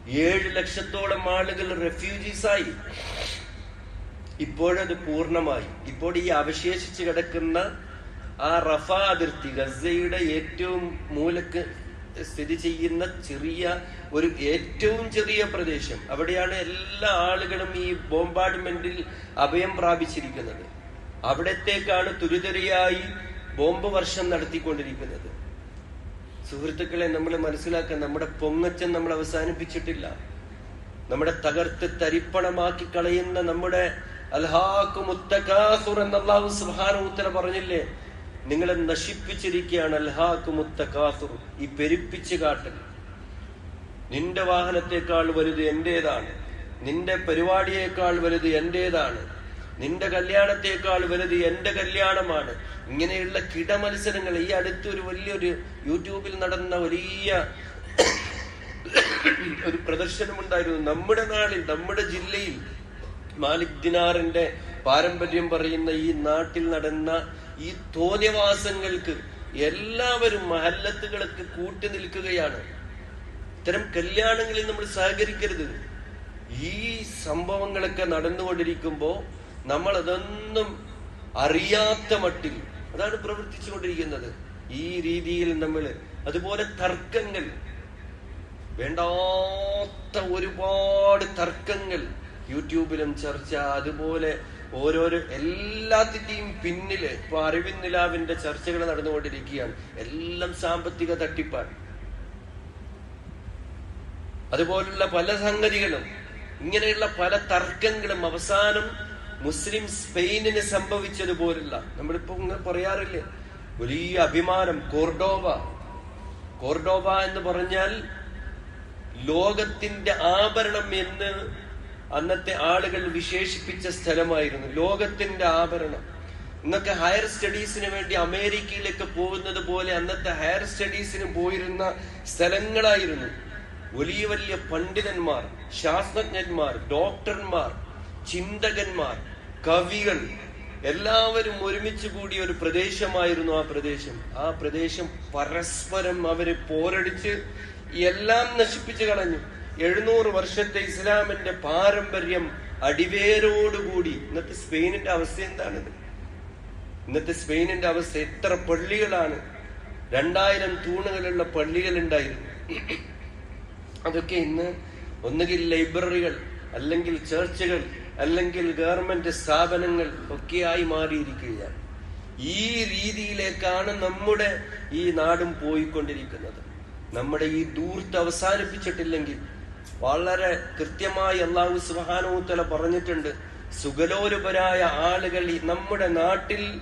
ഏഴ് ലക്ഷത്തോളം ആളുകൾ റെഫ്യൂജീസായി ഇപ്പോഴത് പൂർണമായി. ഇപ്പോൾ ഈ അവശേഷിച്ച് കിടക്കുന്ന ആ റഫ അതിർത്തി ഗസയുടെ ഏറ്റവും മൂലക്ക് സ്ഥിതി ചെയ്യുന്ന ചെറിയ ഒരു ഏറ്റവും ചെറിയ പ്രദേശം. അവിടെയാണ് എല്ലാ ആളുകളും ഈ ബോംബാർഡ്മെന്റിൽ അഭയം പ്രാപിച്ചിരിക്കുന്നത്. അവിടത്തേക്കാണ് തുരിതരിയായി ബോംബ് വർഷം നടത്തിക്കൊണ്ടിരിക്കുന്നത്. സുഹൃത്തുക്കളെ നമ്മൾ മനസ്സിലാക്കാൻ നമ്മുടെ പൊങ്ങച്ചൻ നമ്മൾ അവസാനിപ്പിച്ചിട്ടില്ല. നമ്മുടെ തകർത്ത് തരിപ്പണമാക്കി കളയുന്ന നമ്മുടെ എന്ന അള്ളാഹു സുബ്ഹാനഹു ഉത്തര പറഞ്ഞില്ലേ? നിങ്ങളെ നശിപ്പിച്ചിരിക്കുകയാണ് മുത്തകാസുർ ഈ പെരുപ്പിച്ച് കാട്ടൽ. നിന്റെ വാഹനത്തെക്കാൾ വലുത് എന്റേതാണ്? നിന്റെ പരിപാടിയേക്കാൾ വലുത് എന്റേതാണ്? നിന്റെ കല്യാണത്തെക്കാൾ വലുത് എന്റെ കല്യാണമാണ്. ഇങ്ങനെയുള്ള കിട മത്സരങ്ങൾ ഈ അടുത്തൊരു വലിയൊരു യൂട്യൂബിൽ നടന്ന വലിയ ഒരു പ്രദർശനമുണ്ടായിരുന്നു നമ്മുടെ നാളിൽ നമ്മുടെ ജില്ലയിൽ മാലിക് ദിനാറിന്റെ പാരമ്പര്യം പറയുന്ന ഈ നാട്ടിൽ നടന്ന ഈ തോന്നിയവാസങ്ങൾക്ക് എല്ലാവരും മഹല്ലത്തുകൾക്ക് കൂട്ടി നിൽക്കുകയാണ്. ഇത്തരം കല്യാണങ്ങളിൽ നമ്മൾ സഹകരിക്കരുത്. ഈ സംഭവങ്ങളൊക്കെ നടന്നുകൊണ്ടിരിക്കുമ്പോ നമ്മൾ അതൊന്നും അറിയാത്ത മട്ടിൽ അതാണ് പ്രവർത്തിച്ചുകൊണ്ടിരിക്കുന്നത്. ഈ രീതിയിൽ നമ്മൾ അതുപോലെ തർക്കങ്ങൾ വേണ്ടാത്ത ഒരുപാട് തർക്കങ്ങൾ യൂട്യൂബിലും ചർച്ച അതുപോലെ ഓരോരോ എല്ലാത്തിന്റെയും പിന്നിൽ ഇപ്പൊ അരവിന്ദ് നിലാവിന്റെ ചർച്ചകൾ നടന്നുകൊണ്ടിരിക്കുകയാണ്. എല്ലാം സാമ്പത്തിക തട്ടിപ്പാണ്. അതുപോലുള്ള പല സംഗതികളും ഇങ്ങനെയുള്ള പല തർക്കങ്ങളും അവസാനം മുസ്ലിം സ്പെയിനിന് സംഭവിച്ചതുപോലുള്ള നമ്മളിപ്പോ പറയാറില്ലേ? വലിയ അഭിമാനം. കോർഡോവ. കോർഡോവ എന്ന് പറഞ്ഞാൽ ലോകത്തിന്റെ ആഭരണം എന്ന് അന്നത്തെ ആളുകൾ വിശേഷിപ്പിച്ച സ്ഥലമായിരുന്നു. ലോകത്തിന്റെ ആഭരണം. ഇന്നൊക്കെ ഹയർ സ്റ്റഡീസിന് വേണ്ടി അമേരിക്കയിലേക്ക് പോകുന്നത് പോലെ അന്നത്തെ ഹയർ സ്റ്റഡീസിന് പോയിരുന്ന സ്ഥലങ്ങളായിരുന്നു. വലിയ വലിയ പണ്ഡിതന്മാർ ശാസ്ത്രജ്ഞന്മാർ ഡോക്ടർമാർ ചിന്തകന്മാർ. കവികൾ എല്ലാവരും ഒരുമിച്ച് കൂടിയ ഒരു പ്രദേശമായിരുന്നു ആ പ്രദേശം. ആ പ്രദേശം പരസ്പരം അവർ പോരടിച്ച് എല്ലാം നശിപ്പിച്ചു കളഞ്ഞു. എഴുന്നൂറ് വർഷത്തെ ഇസ്ലാമിന്റെ പാരമ്പര്യം അടിവേരോടുകൂടി. ഇന്നത്തെ സ്പെയിനിന്റെ അവസ്ഥ എന്താണിത്? ഇന്നത്തെ സ്പെയിനിന്റെ അവസ്ഥ എത്ര പള്ളികളാണ്? രണ്ടായിരം തൂണുകളുള്ള പള്ളികൾ ഉണ്ടായിരുന്നു. അതൊക്കെ ഇന്ന് ഒന്നുകിൽ ലൈബ്രറികൾ അല്ലെങ്കിൽ ചർച്ചുകൾ അല്ലെങ്കിൽ ഗവൺമെന്റ് സ്ഥാപനങ്ങൾ ഒക്കെയായി മാറിയിരിക്കുകയാണ്. ഈ രീതിയിലേക്കാണ് നമ്മുടെ ഈ നാടും പോയിക്കൊണ്ടിരിക്കുന്നത്. നമ്മുടെ ഈ ദൂർത്ത് അവസാനിപ്പിച്ചിട്ടില്ലെങ്കിൽ വളരെ കൃത്യമായി അള്ളാഹു സുഹാനോത്തല പറഞ്ഞിട്ടുണ്ട് സുഗലോലുപരായ ആളുകൾ നമ്മുടെ നാട്ടിൽ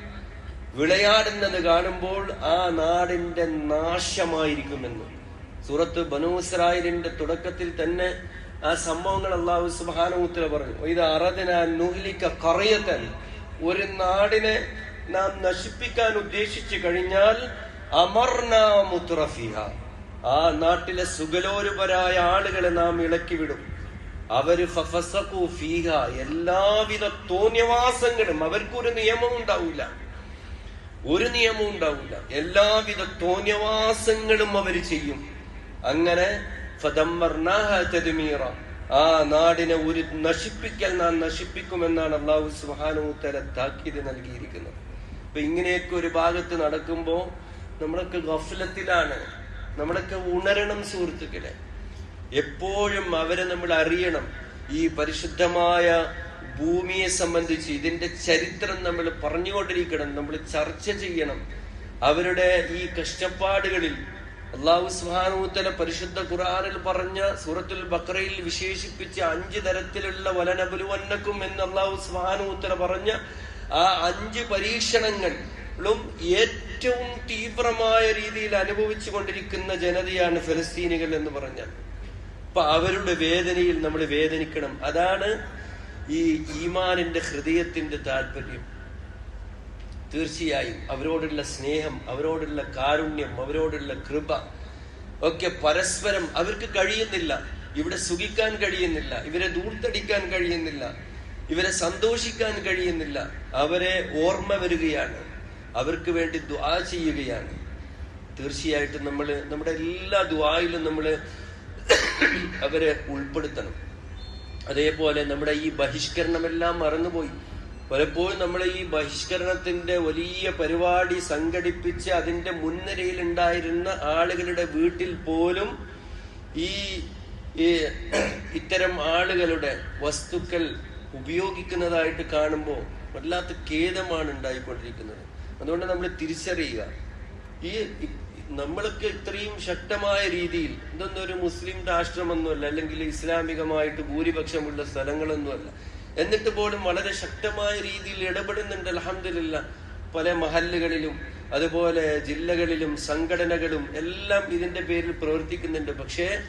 വിളയാടുന്നത് കാണുമ്പോൾ ആ നാടിന്റെ നാശമായിരിക്കുമെന്ന്. സൂറത്ത് ബനൂസ്രായലിന്റെ തുടക്കത്തിൽ തന്നെ ആ സംഭവങ്ങൾ അള്ളാഹു സുബാനൂത്തല പറഞ്ഞു. ഇത് അറദിന നുഹ്ലിക്ക കറയത്തൻ ഒരു നാടിനെ നാം നശിപ്പിക്കാൻ ഉദ്ദേശിച്ചു കഴിഞ്ഞാൽ അമർനാമുത്രഫിഹ ആ നാട്ടിലെ സുഗലോരുപരായ ആളുകളെ നാം ഇളക്കിവിടും. അവർ ഫീഹ. എല്ലാവിധ തോന്നിയവാസങ്ങളും അവർക്കൊരു നിയമവും ഉണ്ടാവില്ല ഒരു നിയമവും ഉണ്ടാവില്ല എല്ലാവിധ തോന്നിയവാസങ്ങളും അവർ ചെയ്യും. അങ്ങനെ ആ നാടിനെ ഒരു നശിപ്പിക്കൽ നാം നശിപ്പിക്കുമെന്നാണ് അള്ളാഹു സുഹാനൂത്തര താക്കീത് നൽകിയിരിക്കുന്നത്. അപ്പൊ ഇങ്ങനെയൊക്കെ ഒരു ഭാഗത്ത് നടക്കുമ്പോ നമ്മളൊക്കെ ഗഫലത്തിലാണ്. നമ്മളൊക്കെ ഉണരണം സുഹൃത്തുക്കളെ. എപ്പോഴും അവരെ നമ്മൾ അറിയണം. ഈ പരിശുദ്ധമായ ഭൂമിയെ സംബന്ധിച്ച് ഇതിന്റെ ചരിത്രം നമ്മൾ പറഞ്ഞുകൊണ്ടിരിക്കണം. നമ്മൾ ചർച്ച ചെയ്യണം. അവരുടെ ഈ കഷ്ടപ്പാടുകളിൽ അള്ളാഹു സുഹാനൂത്തല പരിശുദ്ധ ഖുർആനിൽ പറഞ്ഞ സൂറത്തുൽ ബക്രയിൽ വിശേഷിപ്പിച്ച അഞ്ച് തരത്തിലുള്ള വലനബുലുവന്നക്കും എന്ന് അള്ളാഹു സുഹാനൂത്തല പറഞ്ഞ ആ അഞ്ച് പരീക്ഷണങ്ങളും ഏറ്റവും തീവ്രമായ രീതിയിൽ അനുഭവിച്ചു കൊണ്ടിരിക്കുന്ന ജനതയാണ് ഫലസ്തീനികൾ എന്ന് പറഞ്ഞാൽ. അപ്പൊ അവരുടെ വേദനയിൽ നമ്മൾ വേദനിക്കണം. അതാണ് ഈ ഈമാനിന്റെ ഹൃദയത്തിന്റെ താല്പര്യം. തീർച്ചയായും അവരോടുള്ള സ്നേഹം അവരോടുള്ള കാരുണ്യം അവരോടുള്ള കൃപ ഒക്കെ പരസ്പരം അവർക്ക് കഴിയുന്നില്ല. ഇവിടെ സുഖിക്കാൻ കഴിയുന്നില്ല ഇവരെ ദൂർത്തടിക്കാൻ കഴിയുന്നില്ല ഇവരെ സന്തോഷിക്കാൻ കഴിയുന്നില്ല. അവരെ ഓർമ്മ വരികയാണ് അവർക്ക് വേണ്ടി ദ്വാ ചെയ്യുകയാണ്. തീർച്ചയായിട്ടും നമ്മൾ നമ്മുടെ എല്ലാ ദ്വായിലും നമ്മൾ അവരെ ഉൾപ്പെടുത്തണം. അതേപോലെ നമ്മുടെ ഈ ബഹിഷ്കരണമെല്ലാം മറന്നുപോയി. പലപ്പോഴും നമ്മൾ ഈ ബഹിഷ്കരണത്തിന്റെ വലിയ പരിപാടി സംഘടിപ്പിച്ച് അതിന്റെ മുൻനിരയിൽ ഉണ്ടായിരുന്ന ആളുകളുടെ വീട്ടിൽ പോലും ഈ ഇത്തരം ആളുകളുടെ വസ്തുക്കൾ ഉപയോഗിക്കുന്നതായിട്ട് കാണുമ്പോൾ വല്ലാത്ത ഖേദമാണ് ഉണ്ടായിക്കൊണ്ടിരിക്കുന്നത്. അതുകൊണ്ട് നമ്മൾ തിരിച്ചറിയുക. ഈ നമ്മൾക്ക് ഇത്രയും ശക്തമായ രീതിയിൽ ഇതൊന്നും ഒരു മുസ്ലിം രാഷ്ട്രമൊന്നുമല്ല അല്ലെങ്കിൽ ഇസ്ലാമികമായിട്ട് ഭൂരിപക്ഷമുള്ള സ്ഥലങ്ങളൊന്നുമല്ല. എന്നിട്ട് പോലും വളരെ ശക്തമായ രീതിയിൽ ഇടപെടുന്നുണ്ട് അലഹമില്ല പല മഹല്ലുകളിലും അതുപോലെ ജില്ലകളിലും സംഘടനകളും എല്ലാം ഇതിന്റെ പേരിൽ പ്രവർത്തിക്കുന്നുണ്ട്. പക്ഷേ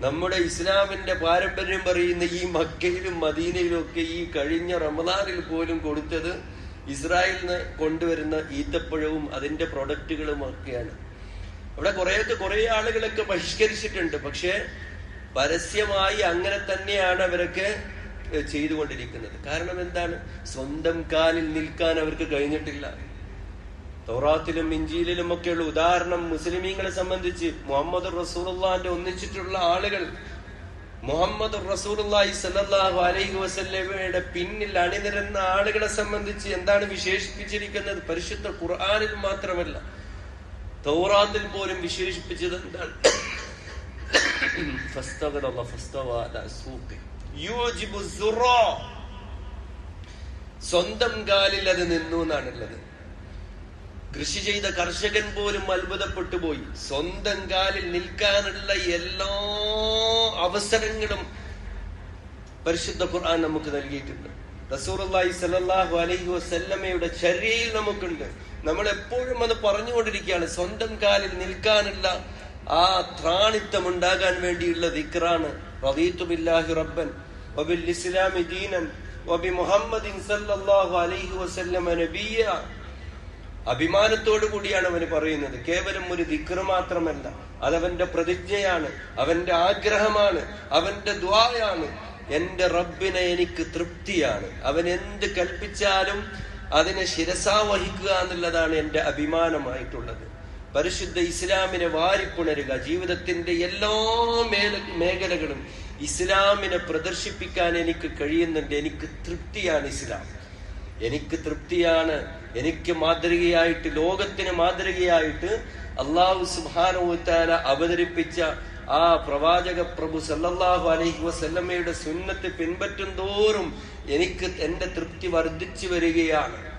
നമ്മുടെ ഇസ്ലാമിന്റെ പാരമ്പര്യം പറയുന്ന ഈ മക്കയിലും മദീനയിലും ഒക്കെ ഈ കഴിഞ്ഞ റമദാനിൽ പോലും കൊടുത്തത് ഇസ്രായേലിൽ നിന്ന് കൊണ്ടുവരുന്ന ഈത്തപ്പഴവും അതിന്റെ പ്രൊഡക്റ്റുകളും ഒക്കെയാണ്. അവിടെ കുറേയൊക്കെ കുറെ ആളുകളൊക്കെ ബഹിഷ്കരിച്ചിട്ടുണ്ട്. പക്ഷേ പരസ്യമായി അങ്ങനെ തന്നെയാണ് അവരൊക്കെ ചെയ്തുകൊണ്ടിരിക്കുന്നത്. കാരണം എന്താണ്? സ്വന്തം കാലിൽ നിൽക്കാൻ അവർക്ക് കഴിഞ്ഞിട്ടില്ല. തോറാത്തിലും ഇഞ്ചിയിലും ഒക്കെയുള്ള ഉദാഹരണം മുസ്ലിമീങ്ങളെ സംബന്ധിച്ച് മുഹമ്മദ് റസൂറുല്ലാന്റെ ഒന്നിച്ചിട്ടുള്ള ആളുകൾ മുഹമ്മദ് റസൂലുള്ളാഹി സല്ലല്ലാഹു അലൈഹി വസല്ലമയുടെ പിന്നിൽ അണിനിരന്ന ആളുകളെ സംബന്ധിച്ച് എന്താണ് വിശേഷിപ്പിച്ചിരിക്കുന്നത്? പരിശുദ്ധ ഖുർആാനിൽ മാത്രമല്ല. തൗറാത്തിൽ പോലും വിശേഷിപ്പിച്ചത് എന്താണ്? സ്വന്തം കാലിൽ അത് നിന്നു എന്നാണുള്ളത്. കൃഷി ചെയ്ത കർഷകൻ പോലും അത്ഭുതപ്പെട്ടു പോയി. സ്വന്തം കാലിൽ നിൽക്കാനുള്ള എല്ലാ അവസരങ്ങളും പരിശുദ്ധ ഖുർആൻ നമുക്ക് നൽകിയിട്ടുണ്ട്. റസൂറുല്ലാഹി സല്ലല്ലാഹു അലൈഹി വസല്ലമയുടെ ചര്യയിൽ നമുക്കുണ്ട്. നമ്മൾ എപ്പോഴും അത് പറഞ്ഞുകൊണ്ടിരിക്കുകയാണ്. സ്വന്തം കാലിൽ നിൽക്കാനുള്ള ആ ത്രാണിത്തം ഉണ്ടാകാൻ വേണ്ടിയുള്ള ദിക്റാണ്. റദീതു ബില്ലാഹി റബ്ബൻ. ഇസ്ലാമി ദീനൻ വബി മുഹമ്മദിൻ സല്ലല്ലാഹു അലൈഹി വസല്ലമ നബിയ. അഭിമാനത്തോടു കൂടിയാണ് അവന് പറയുന്നത്. കേവലം ഒരു ദിക്ർ മാത്രമല്ല. അതവന്റെ പ്രതിജ്ഞയാണ്. അവന്റെ ആഗ്രഹമാണ്. അവന്റെ ദ്വായാണ്. എന്റെ റബ്ബിനെ എനിക്ക് തൃപ്തിയാണ്. അവൻ എന്ത് കൽപ്പിച്ചാലും അതിനെ ശിരസാ വഹിക്കുക എന്നുള്ളതാണ് എന്റെ അഭിമാനമായിട്ടുള്ളത്. പരിശുദ്ധ ഇസ്ലാമിനെ വാരിപ്പുണരുക. ജീവിതത്തിന്റെ എല്ലാ മേഖലകളും ഇസ്ലാമിനെ പ്രദർശിപ്പിക്കാൻ എനിക്ക് കഴിയുന്നുണ്ട്. എനിക്ക് തൃപ്തിയാണ് ഇസ്ലാം. എനിക്ക് തൃപ്തിയാണ്. എനിക്ക് മാതൃകയായിട്ട് ലോകത്തിന് മാതൃകയായിട്ട് അള്ളാഹു സുബാനുത്താല അവതരിപ്പിച്ച ആ പ്രവാചക പ്രഭു സല്ലാഹു അലഹി വസല്ലമ്മയുടെ സുന്നത്ത് പിൻപറ്റും തോറും എനിക്ക് എന്റെ തൃപ്തി വർദ്ധിച്ചു വരികയാണ്.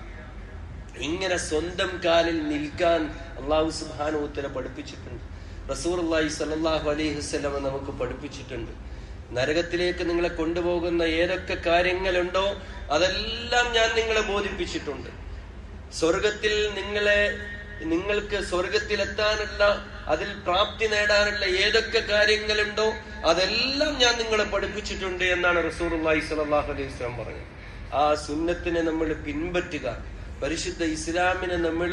ഇങ്ങനെ സ്വന്തം കാലിൽ നിൽക്കാൻ അള്ളാഹു സുബാനുത്തല പഠിപ്പിച്ചിട്ടുണ്ട്. റസൂർ അള്ളാഹി സല്ലാഹു അലൈഹി വസ്ലമ നമുക്ക് പഠിപ്പിച്ചിട്ടുണ്ട്. നരകത്തിലേക്ക് നിങ്ങളെ കൊണ്ടുപോകുന്ന ഏതൊക്കെ കാര്യങ്ങളുണ്ടോ അതെല്ലാം ഞാൻ നിങ്ങളെ ബോധിപ്പിച്ചിട്ടുണ്ട്. സ്വർഗത്തിൽ നിങ്ങളെ നിങ്ങൾക്ക് സ്വർഗത്തിലെത്താനുള്ള അതിൽ പ്രാപ്തി നേടാനുള്ള ഏതൊക്കെ കാര്യങ്ങളുണ്ടോ അതെല്ലാം ഞാൻ നിങ്ങളെ പഠിപ്പിച്ചിട്ടുണ്ട് എന്നാണ് റസൂർ അള്ളാഹി അലൈഹി സ്വലാം പറഞ്ഞത്. ആ സുന്നത്തിനെ നമ്മൾ പിൻപറ്റുക. പരിശുദ്ധ ഇസ്ലാമിനെ നമ്മൾ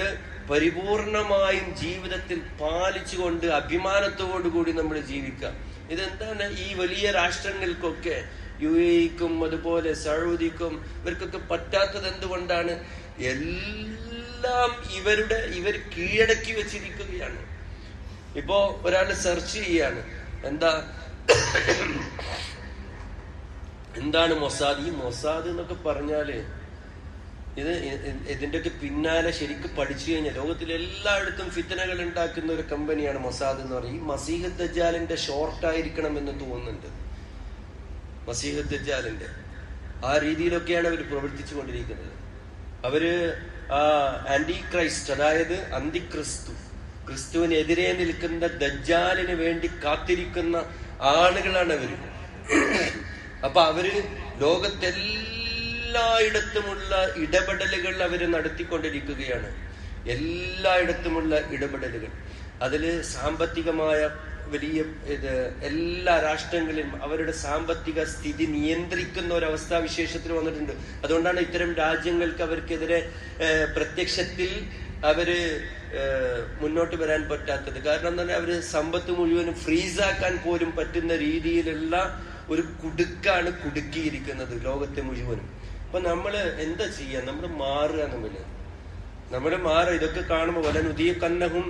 പരിപൂർണമായും ജീവിതത്തിൽ പാലിച്ചുകൊണ്ട് അഭിമാനത്തോടു കൂടി നമ്മൾ ജീവിക്കുക. ഇതെന്താണ് ഈ വലിയ രാഷ്ട്രങ്ങൾക്കൊക്കെ യു എക്കും അതുപോലെ സൗദിക്കും ഇവർക്കൊക്കെ പറ്റാത്തത് എന്തുകൊണ്ടാണ്? എല്ലാം ഇവരുടെ ഇവർ കീഴടക്കി വെച്ചിരിക്കുകയാണ്. ഇപ്പോ ഒരാൾ സെർച്ച് ചെയ്യാണ്. എന്താ? എന്താണ് മൊസാദ്? ഈ മൊസാദ് എന്നൊക്കെ പറഞ്ഞാൽ ഇത് ഇതിന്റെയൊക്കെ പിന്നാലെ ശരിക്കും പഠിച്ചു കഴിഞ്ഞാൽ ലോകത്തിൽ എല്ലായിടത്തും ഫിത്തനകൾ ഉണ്ടാക്കുന്ന ഒരു കമ്പനിയാണ് മൊസാദ് എന്ന് പറയും. ഈ മസീഹ് ഷോർട്ട് ആയിരിക്കണം എന്ന് തോന്നുന്നുണ്ട്. മസീഹ് ദജാലിന്റെ ആ രീതിയിലൊക്കെയാണ് അവർ പ്രവർത്തിച്ചുകൊണ്ടിരിക്കുന്നത്. അവർ ആ ആന്റി ക്രൈസ്റ്റ് അതായത് അന്തിക്രിസ്തു. ക്രിസ്തുവിനെതിരെ നിൽക്കുന്ന ദജ്ജാലിന് വേണ്ടി കാത്തിരിക്കുന്ന ആളുകളാണ് അവർ. അപ്പൊ അവർ ലോകത്തെല്ലായിടത്തുമുള്ള ഇടപെടലുകൾ അവർ നടത്തിക്കൊണ്ടിരിക്കുകയാണ്. എല്ലായിടത്തുമുള്ള ഇടപെടലുകൾ. അതിൽ സാമ്പത്തികമായ വലിയ ഇത് എല്ലാ രാഷ്ട്രങ്ങളിലും അവരുടെ സാമ്പത്തിക സ്ഥിതി നിയന്ത്രിക്കുന്ന ഒരു അവസ്ഥാവിശേഷത്തിൽ വന്നിട്ടുണ്ട്. അതുകൊണ്ടാണ് ഇത്തരം രാജ്യങ്ങൾക്ക് അവർക്കെതിരെ പ്രത്യക്ഷത്തിൽ അവർ മുന്നോട്ട് വരാൻ പറ്റാത്തത്. കാരണം തന്നെ അവർ സമ്പത്ത് മുഴുവനും ഫ്രീസാക്കാൻ പോലും പറ്റുന്ന രീതിയിലുള്ള ഒരു കുടുക്കാണ് കുടുക്കിയിരിക്കുന്നത് ലോകത്തെ മുഴുവനും. അപ്പൊ നമ്മൾ എന്താ ചെയ്യാ? നമ്മൾ മാറുക നമ്മൾ നമ്മൾ മാറും ഇതൊക്കെ കാണുമ്പോൾ കന്നഹും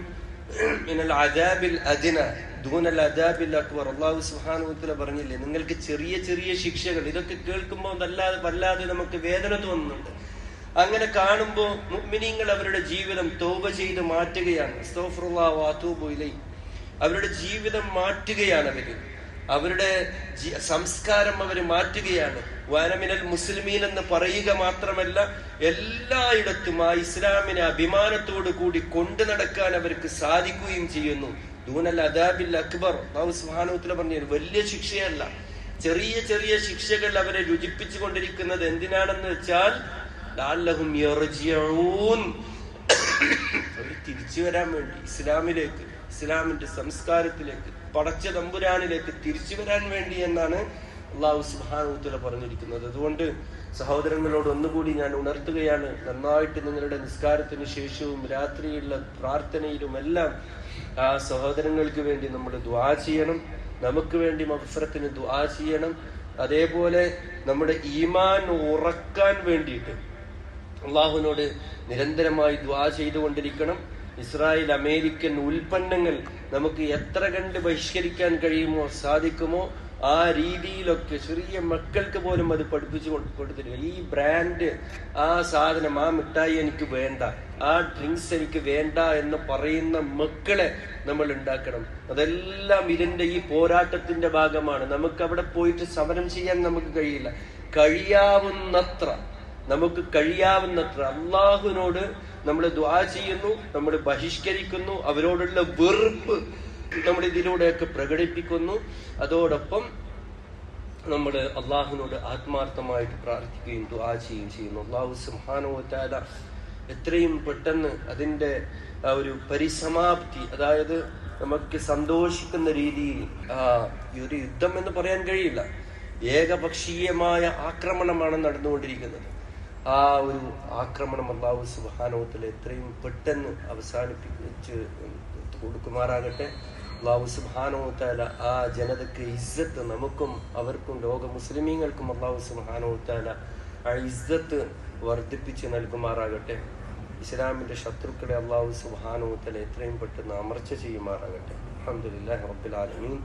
ദൂനൽ അദാബിൽ അക്ബർ. അള്ളാഹു സുഹാനുത്തല പറഞ്ഞില്ലേ നിങ്ങൾക്ക് ചെറിയ ചെറിയ ശിക്ഷകൾ ഇതൊക്കെ കേൾക്കുമ്പോൾ അല്ലാതെ വല്ലാതെ നമുക്ക് വേദന തോന്നുന്നുണ്ട്. അങ്ങനെ കാണുമ്പോൾ മുഗ്മിനിങ്ങൾ അവരുടെ ജീവിതം തോപ ചെയ്ത് മാറ്റുകയാണ്. അവരുടെ ജീവിതം മാറ്റുകയാണ് അവർ. അവരുടെ സംസ്കാരം അവർ മാറ്റുകയാണ്. വാനമിനൽ മുസ്ലിമീൻ എന്ന് പറയുക മാത്രമല്ല എല്ലായിടത്തും ആ ഇസ്ലാമിനെ അഭിമാനത്തോടു കൂടി കൊണ്ടു നടക്കാൻ അവർക്ക് സാധിക്കുകയും ചെയ്യുന്നു. ദൂനൽ അദാബിൽ അക്ബർ സുഹാനുത്തില പറഞ്ഞ വലിയ ശിക്ഷയല്ല. ചെറിയ ചെറിയ ശിക്ഷകൾ അവരെ രുചിപ്പിച്ചു കൊണ്ടിരിക്കുന്നത് എന്തിനാണെന്ന് വെച്ചാൽ അവർ തിരിച്ചു വരാൻ വേണ്ടി ഇസ്ലാമിലേക്ക് ഇസ്ലാമിന്റെ സംസ്കാരത്തിലേക്ക് പടച്ച തമ്പുരാനിലേക്ക് തിരിച്ചു വരാൻ വേണ്ടി എന്നാണ് അള്ളാഹു സുബാനുത്തല പറഞ്ഞിരിക്കുന്നത്. അതുകൊണ്ട് സഹോദരങ്ങളോട് ഒന്നുകൂടി ഞാൻ ഉണർത്തുകയാണ്. നന്നായിട്ട് നിങ്ങളുടെ നിസ്കാരത്തിന് ശേഷവും രാത്രിയുള്ള പ്രാർത്ഥനയിലും എല്ലാം ആ സഹോദരങ്ങൾക്ക് വേണ്ടി നമ്മൾ ദ്വാ ചെയ്യണം. നമുക്ക് വേണ്ടി മത്സരത്തിന് ദ്വാ ചെയ്യണം. അതേപോലെ നമ്മുടെ ഈമാൻ ഉറക്കാൻ വേണ്ടിയിട്ട് അള്ളാഹുവിനോട് നിരന്തരമായി ദ്വാ ചെയ്തുകൊണ്ടിരിക്കണം. ഇസ്രായേൽ അമേരിക്കൻ ഉൽപ്പന്നങ്ങൾ നമുക്ക് എത്ര കണ്ട് ബഹിഷ്കരിക്കാൻ കഴിയുമോ സാധിക്കുമോ ആ രീതിയിലൊക്കെ ചെറിയ മക്കൾക്ക് പോലും അത് പഠിപ്പിച്ചു കൊടുത്തിരിക്കുക ഈ ബ്രാൻഡ് ആ സാധനം ആ മിഠായി എനിക്ക് വേണ്ട ആ ഡ്രിങ്ക്സ് എനിക്ക് വേണ്ട എന്ന് പറയുന്ന മക്കളെ നമ്മൾ ഉണ്ടാക്കണം. അതെല്ലാം ഇതിന്റെ ഈ പോരാട്ടത്തിന്റെ ഭാഗമാണ്. നമുക്ക് അവിടെ പോയിട്ട് സമരം ചെയ്യാൻ നമുക്ക് കഴിയില്ല. കഴിയാവുന്നത്ര നമുക്ക് കഴിയാവുന്നത്ര അള്ളാഹുവിനോട് നമ്മൾ ദ്വാ ചെയ്യുന്നു നമ്മൾ ബഹിഷ്കരിക്കുന്നു അവരോടുള്ള വെറുപ്പ് നമ്മൾ ഇതിലൂടെയൊക്കെ പ്രകടിപ്പിക്കുന്നു. അതോടൊപ്പം നമ്മൾ അള്ളാഹുവിനോട് ആത്മാർത്ഥമായിട്ട് പ്രാർത്ഥിക്കുകയും ദ്വാ ചെയ്യുകയും ചെയ്യുന്നു. അള്ളാഹു സുഹാനോത്താല എത്രയും പെട്ടെന്ന് അതിന്റെ ഒരു പരിസമാപ്തി അതായത് നമുക്ക് സന്തോഷിക്കുന്ന രീതിയിൽ ഒരു യുദ്ധം എന്ന് പറയാൻ കഴിയില്ല. ഏകപക്ഷീയമായ ആക്രമണമാണ് നടന്നുകൊണ്ടിരിക്കുന്നത്. ആ ഒരു ആക്രമണം അള്ളാഹു സുബാനോത്തിൽ എത്രയും പെട്ടെന്ന് അവസാനിപ്പിച്ച് കൊടുക്കുമാറാകട്ടെ. അള്ളാഹു സുബാനോത്താല ആ ജനതയ്ക്ക് ഇസ്സത്ത് നമുക്കും അവർക്കും ലോക മുസ്ലിമീങ്ങൾക്കും അള്ളാഹു സുബാനോത്താല ആ ഇസ്സത്ത് വർദ്ധിപ്പിച്ച് നൽകുമാറാകട്ടെ. ഇസ്ലാമിന്റെ ശത്രുക്കളെ അള്ളാഹു സുബാനോത്തല എത്രയും പെട്ടെന്ന് അമർച്ച ചെയ്യുമാറാകട്ടെ. അഹമ്മദില്ലാ റബ്ബുൽ ആലമീൻ.